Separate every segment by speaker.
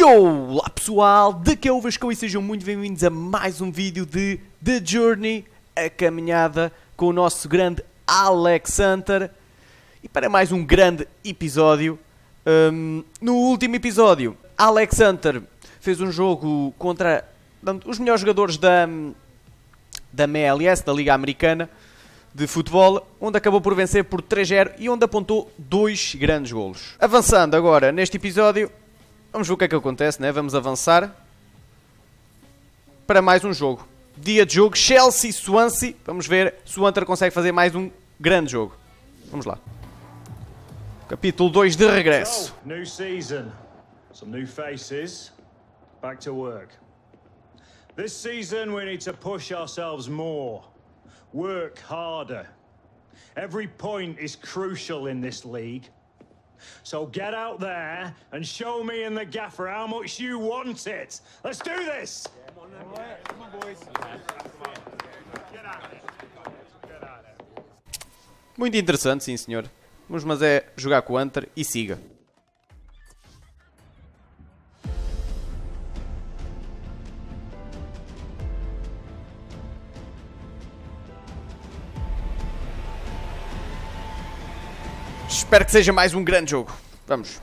Speaker 1: Olá pessoal, daqui é o Vasco e sejam muito bem-vindos a mais um vídeo de The Journey, a caminhada com o nosso grande Alex Hunter. E para mais um grande episódio, hum, no último episódio, Alex Hunter fez um jogo contra os melhores jogadores da, da MLS, da Liga Americana de Futebol, onde acabou por vencer por 3-0 e onde apontou dois grandes golos. Avançando agora neste episódio, Vamos ver o que é que acontece, né? Vamos avançar para mais um jogo. Dia de jogo, Chelsea-Swansea. Vamos ver se o Hunter consegue fazer mais um grande jogo. Vamos lá. Capítulo 2 de regresso.
Speaker 2: So, new season, some new faces, back to work. This season we need to push ourselves more, work harder. Every point is crucial in this league. So get out there and show me and the gaffer how much you want it. Let's do this!
Speaker 1: Muito interessante, sim senhor. Vamos mas é jogar com o Hunter e siga. Espero que seja mais um grande jogo. Vamos.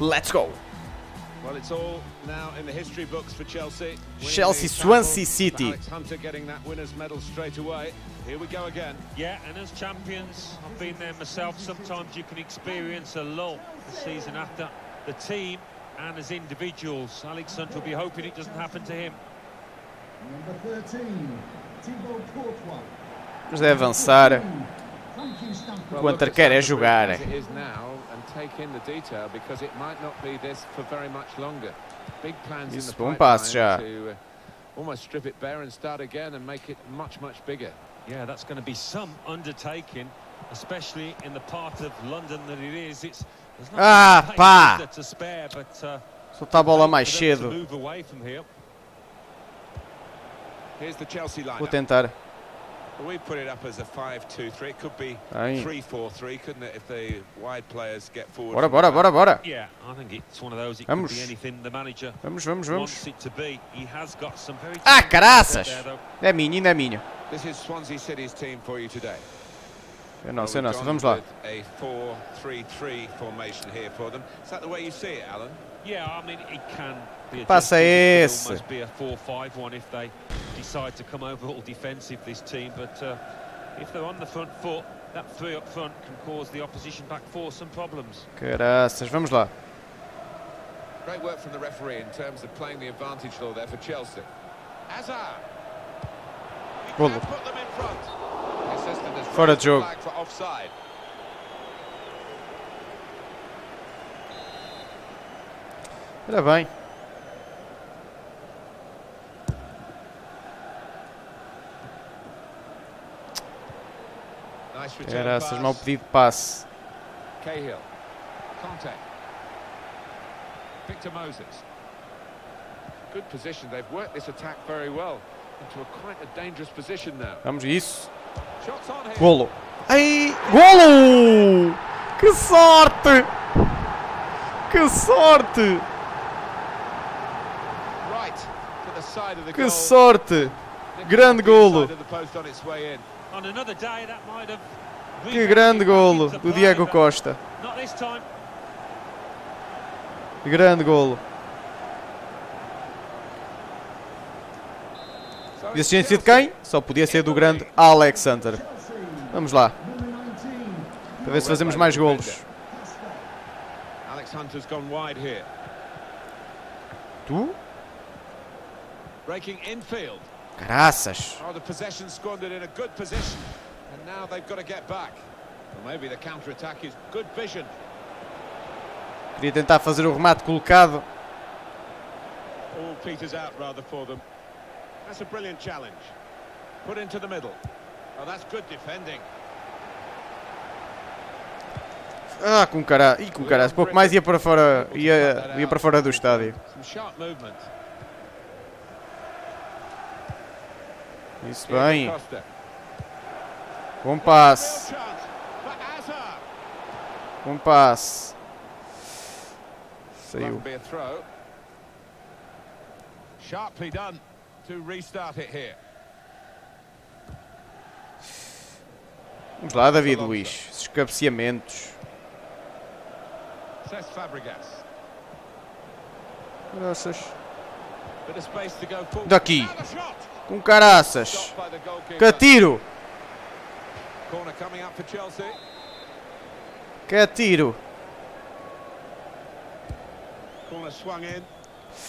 Speaker 1: Let's go.
Speaker 3: Well, it's all now in the history books for Chelsea.
Speaker 1: Chelsea, Swansea City.
Speaker 3: Alex Hunter getting that winner's medal straight away. Here we go again.
Speaker 4: Yeah, and as champions, I've been there myself. Sometimes you can experience a lull the season after the team and as individuals. Alex Hunter will be hoping it doesn't happen to him.
Speaker 5: Number 13, Thibaut Courtois.
Speaker 1: Vamos avançar.
Speaker 5: Thank you, Stamford.
Speaker 1: O Hunter quer é jogar.
Speaker 3: As it is now and take in the detail because it might not be this for very much longer. Big plans
Speaker 1: Isso,
Speaker 3: in the
Speaker 1: bom
Speaker 3: pipeline
Speaker 1: já.
Speaker 3: uh, almost strip it bare and start again and make it much much bigger.
Speaker 4: Yeah, that's going to be some undertaking, especially in the part of London that it is. It's there's not
Speaker 1: Ah, pá!
Speaker 4: to spare, but uh,
Speaker 1: Soltar a bola mais cedo.
Speaker 4: move away from here.
Speaker 3: Here's the Chelsea lineup.
Speaker 1: Vou tentar.
Speaker 3: We put it up as a 5-2-3. It could be
Speaker 1: Aí.
Speaker 3: 3-4-3, couldn't it, if the wide players get forward.
Speaker 1: Bora, bora, bora, bora.
Speaker 4: Yeah, I think it's one of those. It
Speaker 1: Vamos.
Speaker 4: could be anything the manager
Speaker 1: Vamos, vamos, vamos.
Speaker 4: wants it to be. He has got some very
Speaker 1: Ah, caraças!
Speaker 4: there, though.
Speaker 1: É minha, ainda é minha.
Speaker 3: This is Swansea City's team for you today.
Speaker 1: É nossa, é nossa.
Speaker 3: we've
Speaker 1: Vamos lá.
Speaker 3: A 4-3-3 formation here for them. Is that the way you see it, Alan?
Speaker 4: Yeah, I mean, it can be
Speaker 1: Passa
Speaker 4: adjusted. It
Speaker 1: esse.
Speaker 4: almost be a 4-5-1 if they decide to come over all defensive, this team. But uh, if they're on the front foot, that three up front can cause the opposition back four some problems.
Speaker 1: Caraças, vamos lá.
Speaker 3: Great work from the referee in terms of playing the advantage law there for Chelsea. Hazard. He
Speaker 1: Golo.
Speaker 3: put them in front. The assistant has
Speaker 1: Fora de jogo.
Speaker 3: the flag for offside.
Speaker 1: Ora bem. Caraças,
Speaker 3: pass.
Speaker 1: mal pedido passe.
Speaker 3: Cahill. Contact. Victor Moses. Good position. They've worked this attack very well into a quite a dangerous position now.
Speaker 1: Vamos, isso. Golo. Ai, golo! Que sorte! Que sorte!
Speaker 3: Right to the side of the
Speaker 1: Que sorte! Grande golo.
Speaker 3: On
Speaker 4: another day, that might have.
Speaker 1: Que grande golo do Diego Costa. Grande golo. E assistência de quem? Só podia ser do grande Alex Hunter. Vamos lá,
Speaker 5: number 19,
Speaker 1: para ver se fazemos mais golos. Tu? Caraças!
Speaker 3: And now they've got to get back. Well, maybe the counter-attack is good vision.
Speaker 1: Queria tentar fazer o remate colocado.
Speaker 3: All peters out rather for them. That's a brilliant challenge. Put into the middle. Oh, that's good defending.
Speaker 1: Ah, com cara. Ih, com cara. Pouco mais ia para fora. Ia, ia para fora do estádio. Isso bem. Bom passe. Bom passe. Saiu.
Speaker 3: Sharply done to restart it here.
Speaker 1: Vamos lá, David Luiz. Esses cabeceamentos. Graças.
Speaker 3: Forward.
Speaker 1: Daqui. Com caraças.
Speaker 3: Goalkeeper.
Speaker 1: Que tiro.
Speaker 3: Corner coming up for Chelsea.
Speaker 1: Que tiro.
Speaker 3: Corner swung in.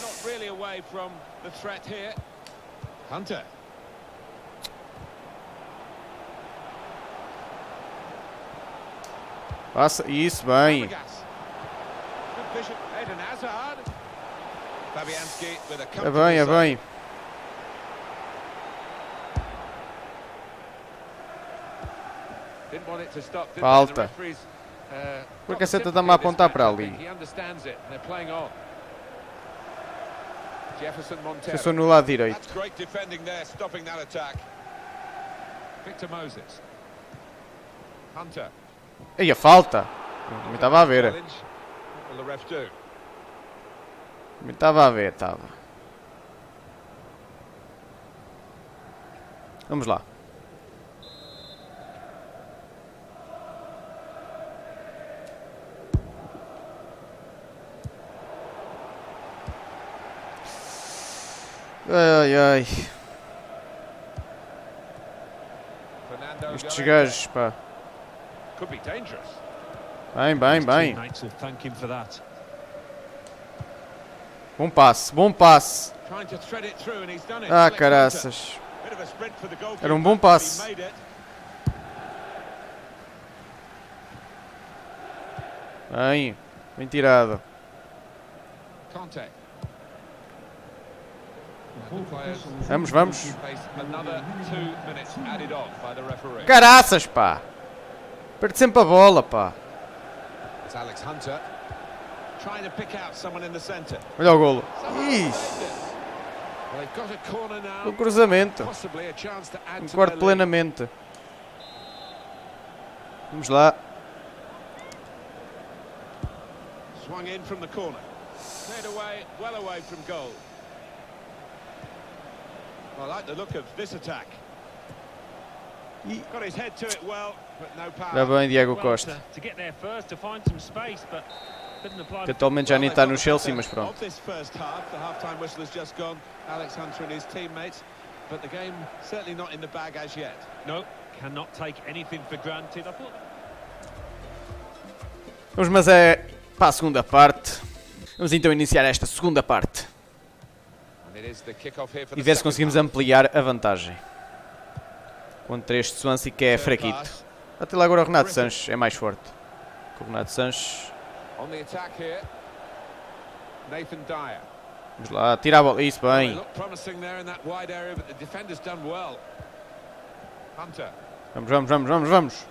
Speaker 3: Not really away from the threat here. Hunter.
Speaker 1: Passa. Isso, bem. É bem, é bem.
Speaker 3: Didn't want it to stop, did
Speaker 1: Falta. Por que a seta está-me a apontar para ali?
Speaker 3: Jefferson
Speaker 1: no lado direito.
Speaker 3: Victor Moses. Hunter.
Speaker 1: Aí a falta. Me estava a ver. Me estava a ver, estava. Vamos lá. Ai ai.
Speaker 3: Fernando
Speaker 1: Estes gajos, pá. Bem, bem, bem.
Speaker 4: teammates will thank him for that.
Speaker 1: Bom passe, bom passe. Ah, caraças. Era um bom passe.
Speaker 3: he made it.
Speaker 1: Bem, bem tirado.
Speaker 3: Contact.
Speaker 5: Fourth official is
Speaker 1: Vamos, vamos.
Speaker 3: Face another two minutes added on by the referee.
Speaker 1: Caraças, pá. Perde sempre a bola, pá.
Speaker 3: It's Alex Hunter trying to pick out someone in the centre.
Speaker 1: Olha o golo.
Speaker 3: Corner
Speaker 1: o
Speaker 3: now.
Speaker 1: cruzamento. Concordo plenamente. Vamos lá.
Speaker 3: Swung in from the corner. Cleared away, well away from goal. I like the look of this attack. Got his head to it well, but no power.
Speaker 1: Já bem, Diego Costa.
Speaker 4: to, to get there first, to find some space, but didn't apply.
Speaker 1: Que atualmente já nem está no Chelsea, mas pronto.
Speaker 3: Of this first half, the half-time whistle has just gone. Alex Hunter and his teammates, but the game certainly not in the bag as yet.
Speaker 4: No, cannot take anything for granted. I thought
Speaker 1: Vamos, mas é para a segunda parte. Vamos então iniciar esta segunda parte.
Speaker 3: And it is the kick-off here for
Speaker 1: E ver se conseguimos ampliar a vantagem. Contra este Swansea que é fraquito. Até lá agora o Renato Sanches é mais forte. O Renato Sanches. Vamos lá, tira a bola. Isso, bem. Vamos, vamos, vamos, vamos, vamos.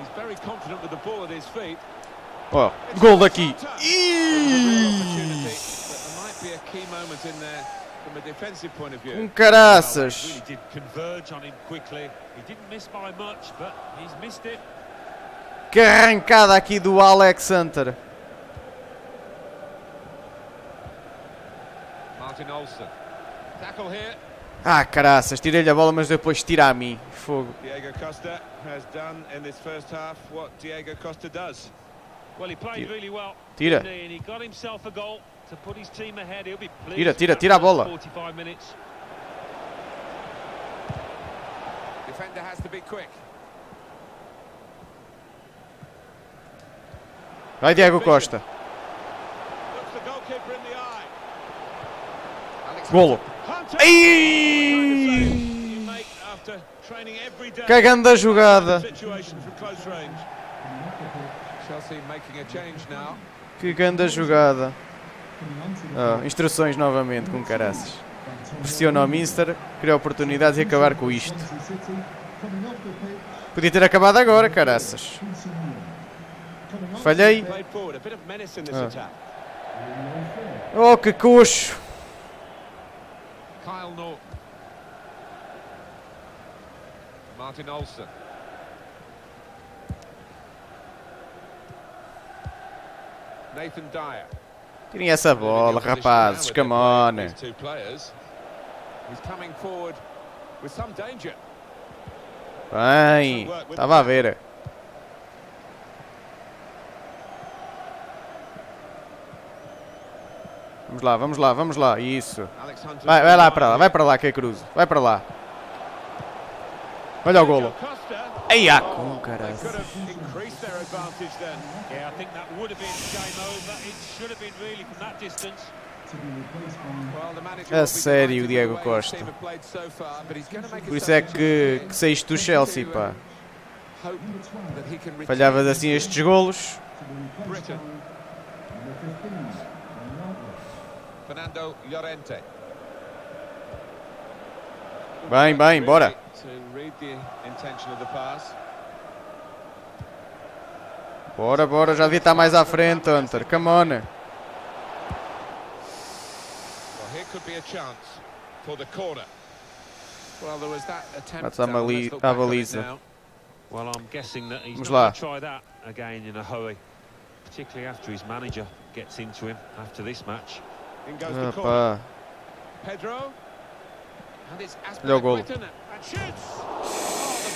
Speaker 3: He's very confident with the ball at his feet.
Speaker 1: Ó, gol daqui.
Speaker 3: There's a real opportunity,
Speaker 1: Ih,
Speaker 3: but there might be a key moment in there from a defensive point of view.
Speaker 1: com caraças.
Speaker 4: really did converge on him quickly. He didn't miss by much, but he's missed it.
Speaker 1: Que arrancada aqui do Alex Hunter. Ah, caraças, tirei-lhe a bola, mas depois tira a mim. Fogo.
Speaker 3: Diego Costa has done in this first half what Diego Costa does.
Speaker 4: Well, he played
Speaker 1: Tira.
Speaker 4: really well.
Speaker 1: Tira.
Speaker 4: didn't he? And he got himself a goal to put his team ahead. He'll be pleased.
Speaker 1: Tira, tira, a bola.
Speaker 4: 45 minutes.
Speaker 3: Defender has to be quick.
Speaker 1: Vai, Diego Costa.
Speaker 3: Looks the goalkeeper in the eye. Alex
Speaker 1: Golo. Cagando a jogada. Que grande jogada. Ah, instruções novamente com caraças. Pressiona o Minster, cria oportunidades e acabar com isto. Podia ter acabado agora, caraças. Falhei.
Speaker 3: Attack.
Speaker 1: Oh, que coxo.
Speaker 3: Martin Olsen.
Speaker 1: Tirem essa bola, rapazes. Come on.
Speaker 3: These two players. He's coming forward with some danger.
Speaker 1: Bem, estava a ver. Vamos lá, vamos lá, vamos lá. Isso. Vai, vai lá para lá, vai para lá, que é Cruz. Vai para lá. Olha o golo. Ai, ah, com
Speaker 3: They
Speaker 1: caralho.
Speaker 3: could have increased their advantage then.
Speaker 4: Yeah, I think that would have been game over. It should have been really from that distance.
Speaker 5: To be replaced by
Speaker 3: Well, the manager
Speaker 1: A sério, Diego Costa. Por isso é que, que saíste do Chelsea, pá. Falhavas assim estes golos.
Speaker 5: to be replaced
Speaker 3: Britain.
Speaker 5: by number 15, Ronaldo.
Speaker 3: Fernando Llorente.
Speaker 1: Bem, bem, bora.
Speaker 3: To read the intention of the pass.
Speaker 1: Bora, bora, já devia estar mais à frente, Hunter. Come on.
Speaker 3: Well, here could be a chance for the corner. Well, there was that attempt.
Speaker 1: That's a
Speaker 3: Alan.
Speaker 1: bali-
Speaker 3: Let's look
Speaker 1: a
Speaker 3: back on it
Speaker 1: baliza.
Speaker 3: now.
Speaker 4: Well, I'm guessing that he's
Speaker 1: Vamos lá.
Speaker 4: going to try that again in a hurry, particularly after his manager gets into him after this match.
Speaker 3: In goes the corner. Pedro. And it's
Speaker 1: Olha o golo.
Speaker 3: Oh, the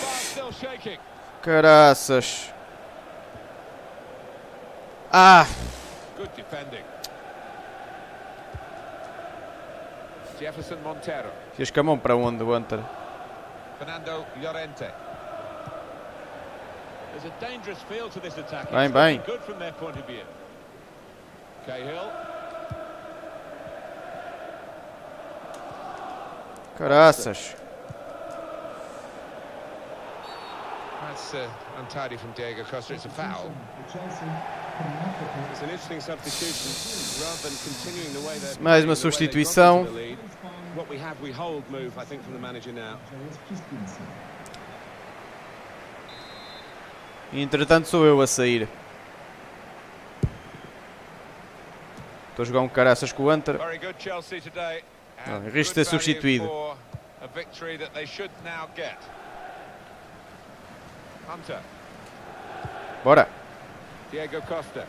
Speaker 3: bar still shaking.
Speaker 1: Caraças. Ah,
Speaker 3: Good defending. Jefferson Montero.
Speaker 1: fiz com a mão para onde, Hunter?
Speaker 3: Fernando Llorente.
Speaker 4: There's a dangerous feel to this attack.
Speaker 1: Bem, bem.
Speaker 4: looking good from their point of view.
Speaker 3: Cahill.
Speaker 1: Caraças.
Speaker 3: That's uh, untidy from Diego Costa. It's a foul.
Speaker 5: For Chelsea, coming off the pitch.
Speaker 6: It's an interesting substitution. Rather than continuing the way they're
Speaker 1: Mais uma substituição.
Speaker 6: into the lead,
Speaker 5: Replaced by
Speaker 6: What we have, we hold move, I think, from the manager now.
Speaker 5: Andreas Christensen.
Speaker 1: Entretanto sou eu a sair. Estou a jogar um caraças com o Hunter. De ser
Speaker 3: value
Speaker 1: substituído. Bora.
Speaker 3: Diego Costa.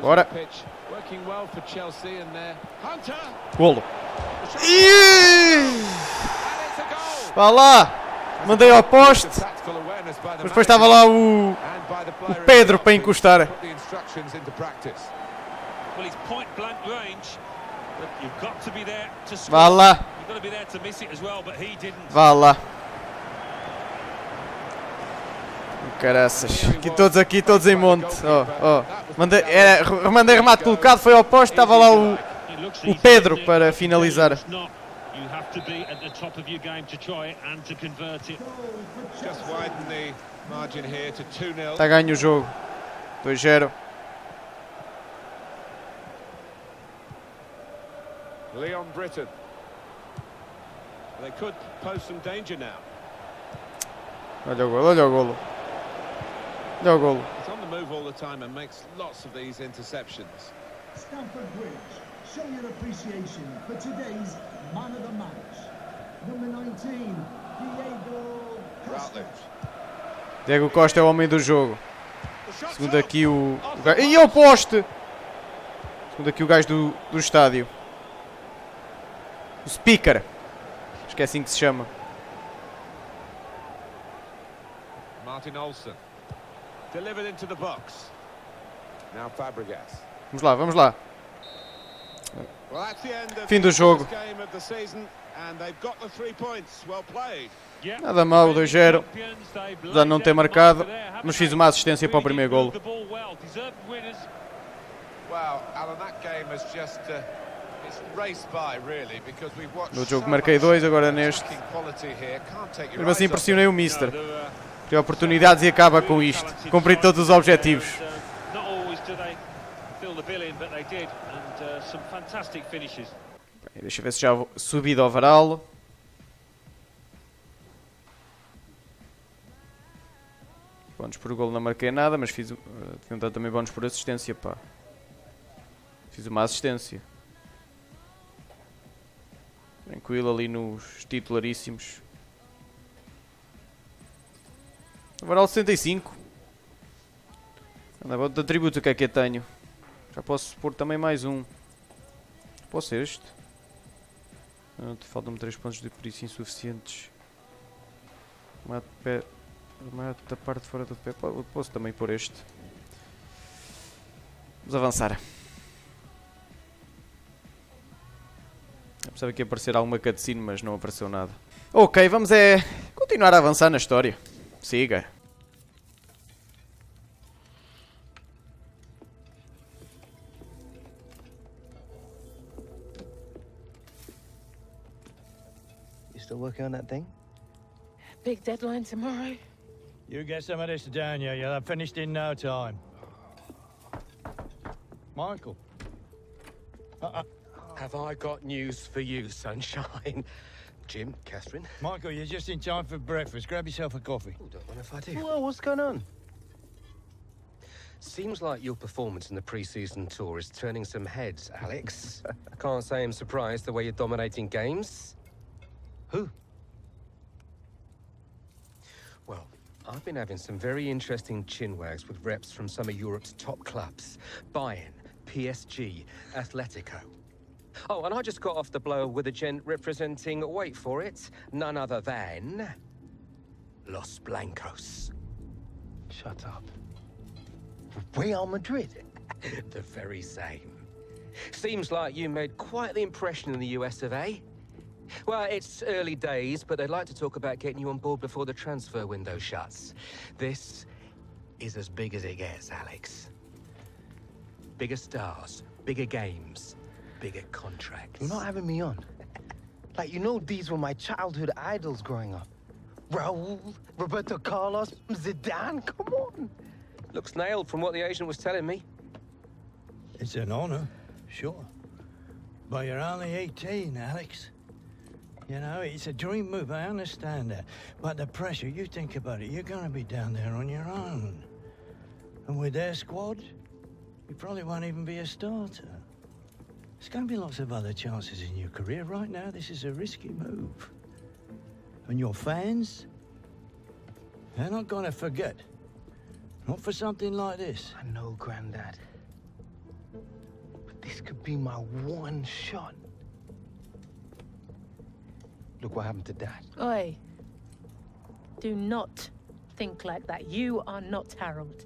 Speaker 1: Bora.
Speaker 6: of the pitch working well for Chelsea and their
Speaker 3: Hunter.
Speaker 1: Golo. Vá lá. Mandei ao poste. Mas depois estava lá o, o Pedro para encostar.
Speaker 4: Well, he's point blank range, but you've got to be there to score.
Speaker 1: Vá lá.
Speaker 4: You've got to be there to miss it as well, but he didn't.
Speaker 1: Vá lá. Caraças. Aqui todos aqui, todos em monte. Oh, oh. Mandei, era, mandei remate colocado, foi ao poste, estava lá o, o Pedro para finalizar.
Speaker 4: It's not. You have to be at the top of your game to try it and to convert it.
Speaker 3: Just widen the margin here to 2-0.
Speaker 1: Está ganho o jogo. 2-0.
Speaker 3: Leon Britton.
Speaker 6: They could pose some danger now.
Speaker 1: Olha o golo, olha o golo. Olha o golo.
Speaker 6: He's on the move all the time and makes lots of these interceptions.
Speaker 5: Stamford Bridge, show your appreciation for today's man of the match. Number 19, Diego Costa.
Speaker 3: Routledge.
Speaker 1: Diego Costa é o homem do jogo. Segundo aqui o. é o poste! Segundo aqui o gajo do, do estádio. O speaker. Acho que é assim que se chama.
Speaker 3: Martin Olsen. Delivered into the box. Now Fabregas.
Speaker 1: Vamos lá, vamos lá. Fim do jogo. Nada mal, 2-0.
Speaker 4: Champions, they've
Speaker 1: Apesar de não ter marcado, mas fiz uma assistência para o primeiro golo.
Speaker 4: Well,
Speaker 3: Alan, that game has just uh,
Speaker 1: No jogo marquei dois, agora neste.
Speaker 3: attacking quality here. Can't take your
Speaker 1: Mesmo assim impressionei o Mister. Criou oportunidades e acaba com isto. Cumpri todos os objetivos.
Speaker 4: uh, Not always do they fill the bill in, but they did, and uh, some fantastic finishes.
Speaker 1: Bem, Deixa eu ver se já subi ao varal. Bónus por golo não marquei nada, mas fiz. Uh, também bónus por assistência, pá. Fiz uma assistência. Tranquilo ali nos titularíssimos. Varal 65. Anda, outro atributo, o que é que eu tenho? Já posso pôr também mais um. Posso este? Ah, Faltam-me 3 pontos de perícia insuficientes. Mate pé. Mate da parte de fora do pé. Po- Posso também pôr este. Vamos avançar. Eu pensava que ia aparecer alguma cutscene, mas não apareceu nada. Ok, vamos é continuar a avançar na história. Siga.
Speaker 7: You still working on that thing?
Speaker 8: Big deadline tomorrow.
Speaker 9: You get some of this down, yeah? You'll have finished in no time. Michael. Uh,
Speaker 10: Have I got news for you, sunshine? Jim, Catherine?
Speaker 9: Michael, you're just in time for breakfast. Grab yourself a coffee.
Speaker 10: Oh, don't mind if I do.
Speaker 7: Whoa, what's going on?
Speaker 10: Seems like your performance in the pre-season tour is turning some heads, Alex. I Can't say I'm surprised the way you're dominating games.
Speaker 7: Who?
Speaker 10: Well, I've been having some very interesting chinwags with reps from some of Europe's top clubs. Bayern, PSG, Atletico. Oh, and I just got off the blow with a gent representing, wait for it, none other than... Los Blancos.
Speaker 7: Shut up. Real Madrid?
Speaker 10: the very same. Seems like you made quite the impression in the US of A. Well, it's early days, but they'd like to talk about getting you on board before the transfer window shuts. This is as big as it gets, Alex. Bigger stars, bigger games, bigger contracts.
Speaker 7: You're not having me on. Like, you know, these were my childhood idols growing up. Raul, Roberto Carlos, Zidane, come on.
Speaker 10: Looks nailed from what the agent was telling me.
Speaker 9: It's an honor, sure. But you're only 18, Alex. You know, it's a dream move, I understand that. But the pressure, you think about it, you're gonna be down there on your own. And with their squad, you probably won't even be a starter. There's gonna be lots of other chances in your career. Right now, this is a risky move. And your fans, they're not gonna forget. Not for something like this.
Speaker 7: I know, Grandad. But this could be my one shot. Look what happened to Dad.
Speaker 8: Oi. Do not think like that. You are not Harold.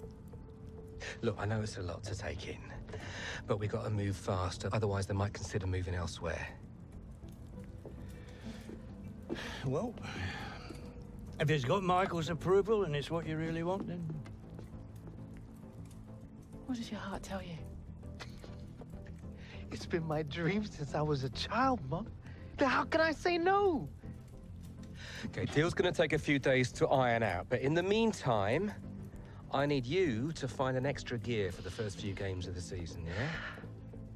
Speaker 10: Look, I know it's a lot to take in, but we've got to move fast, otherwise they might consider moving elsewhere.
Speaker 9: Well, if it's got Michael's approval and it's what you really want, then
Speaker 8: What does your heart tell you?
Speaker 7: It's been my dream since I was a child, Mom. Then How can I say no?
Speaker 10: Okay, deal's gonna take a few days to iron out, but in the meantime, I need you to find an extra gear for the first few games of the season, yeah?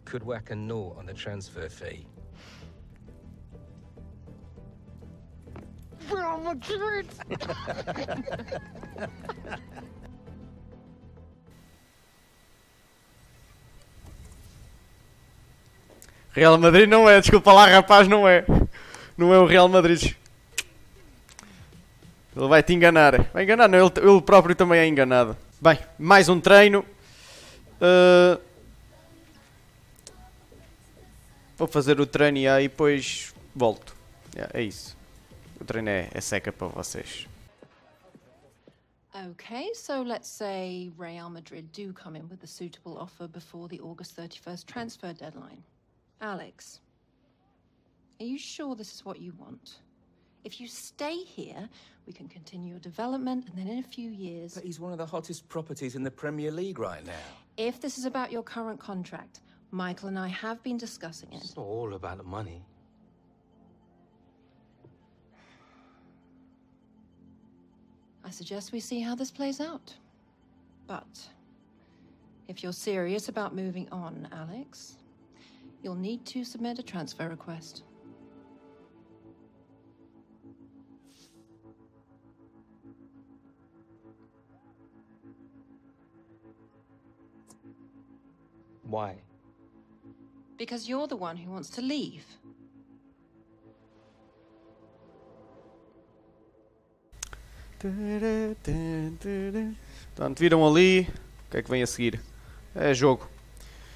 Speaker 10: Could whack a naught on the transfer fee.
Speaker 7: Real Madrid!
Speaker 1: Real Madrid não é, desculpa lá rapaz, não é. Não é o Real Madrid. Ele vai te enganar. Vai enganar, não, ele, ele próprio também é enganado. Bem, mais um treino. Uh, Vou fazer o treino e aí depois volto. Yeah, é isso. O treino é, é seca para vocês.
Speaker 11: Okay, so let's say Real Madrid do come in with a suitable offer before the August 31st transfer deadline. Alex, are you sure this is what you want? If you stay here, we can continue your development, and then in a few years,
Speaker 10: But he's one of the hottest properties in the Premier League right now.
Speaker 11: if this is about your current contract, Michael and I have been discussing it.
Speaker 7: It's not all about the money.
Speaker 11: I suggest we see how this plays out. But if you're serious about moving on, Alex, you'll need to submit a transfer request.
Speaker 7: Why?
Speaker 11: Because you're the one who wants to leave.
Speaker 1: Portanto, viram ali. que é que vem a seguir? É jogo.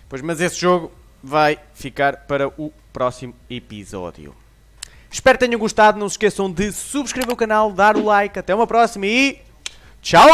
Speaker 1: Pois, mas esse jogo vai ficar para o próximo episódio. Espero que tenham gostado. Não se esqueçam de subscrever o canal, dar o like. Até uma próxima e... Tchau!